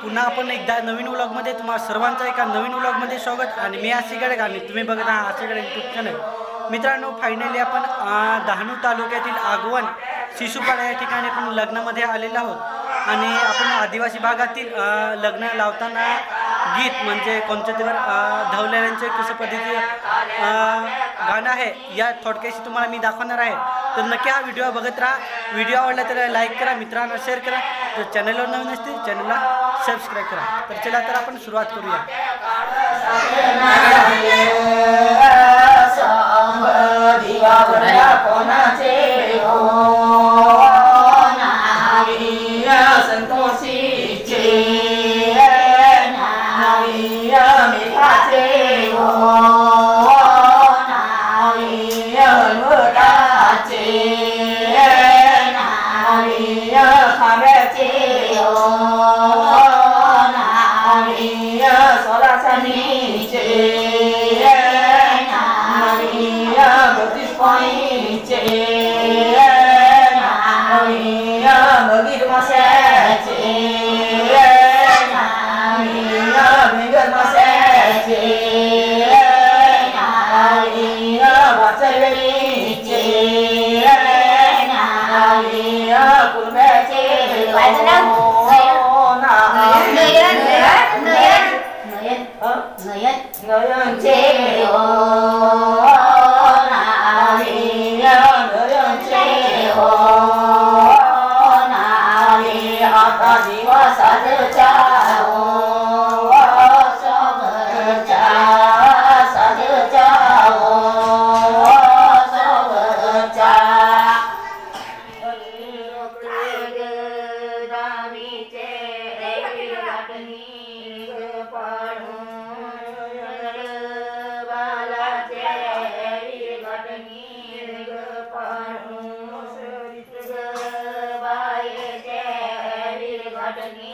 पुन्हा आपण एकदा नवीन व्लॉगमध्ये तुम्हाला सर्वांचा एका नवीन व्लॉगमध्ये स्वागत. आणि मी आशिकडे आणि तुम्ही बघत आहात आशिकडे यूट्यूब चॅनल मित्रांनो फायनली आपण डहाणू तालुक्यातील आगवण शिशुपाडा या ठिकाणी आपण लग्नामध्ये आलेलो आहोत. आणि आपण आदिवासी भागातील लग्न लावताना गीत म्हणजे कोणत्या तरी धवलेल्यांचे कसं पद्धती गाणं आहे. या थोडक्याशी तुम्हाला मी दाखवणार आहे. तर नक्की हा व्हिडिओ बघत राहा. व्हिडिओ आवडला तर लाईक करा मित्रांना शेअर करा. तर चॅनलवर नवीन असतील चॅनलला सबस्क्राईब करा. तर चला तर आपण सुरुवात करूया. Yeah. lại tao đâu người ơi người ơi người ơi người ơi người ơi người ơi người ô nào đi người ơi chế ô nào đi họ tao đi qua sao water